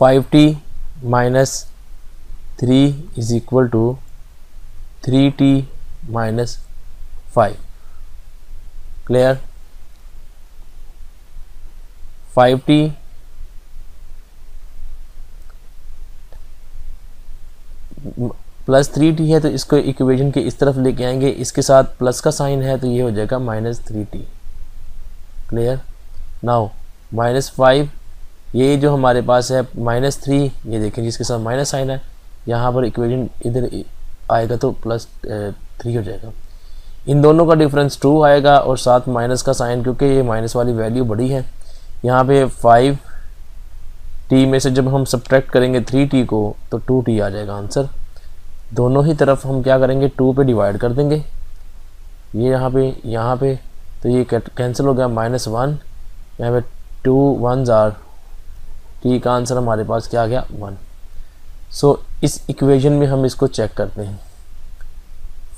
Five T minus three is equal to three T minus five clear five T plus three T है तो इसको equation के इस तरफ़ लेके आएँगे। इसके साथ प्लस का साइन है तो ये हो जाएगा minus three T clear now minus five ये जो हमारे पास है माइनस थ्री ये देखें जिसके साथ माइनस साइन है, यहाँ पर इक्वेशन इधर आएगा तो प्लस थ्री हो जाएगा। इन दोनों का डिफरेंस टू आएगा और साथ माइनस का साइन क्योंकि ये माइनस वाली वैल्यू बड़ी है। यहाँ पे फाइव टी में से जब हम सब्ट्रैक्ट करेंगे थ्री टी को तो टू टी आ जाएगा आंसर दोनों ही तरफ़ हम क्या करेंगे? टू पे डिवाइड कर देंगे। ये यहाँ पे यहाँ पे तो ये कैंसिल हो गया माइनस वन यहाँ पे टू वन ज़ार टी का आंसर हमारे पास क्या आ गया? वन सो so, इस इक्वेशन में हम इसको चेक करते हैं।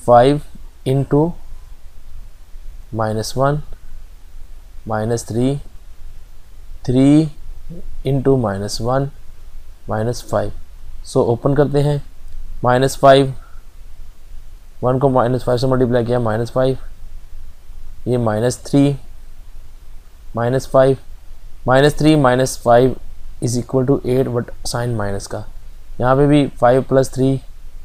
Five into minus one minus three three into minus one minus five so open करते हैं। माइनस फाइव वन को माइनस फाइव से मल्टीप्लाई किया माइनस फाइव ये minus three minus five minus three minus five is equal to eight but sign minus का। यहाँ पे भी फाइव प्लस थ्री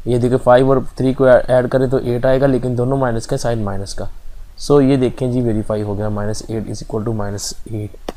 ये देखिए फाइव और थ्री को ऐड करें तो एट आएगा लेकिन दोनों माइनस का साइन माइनस का। सो so, ये देखें जी वेरीफाई हो गया minus eight is equal to minus eight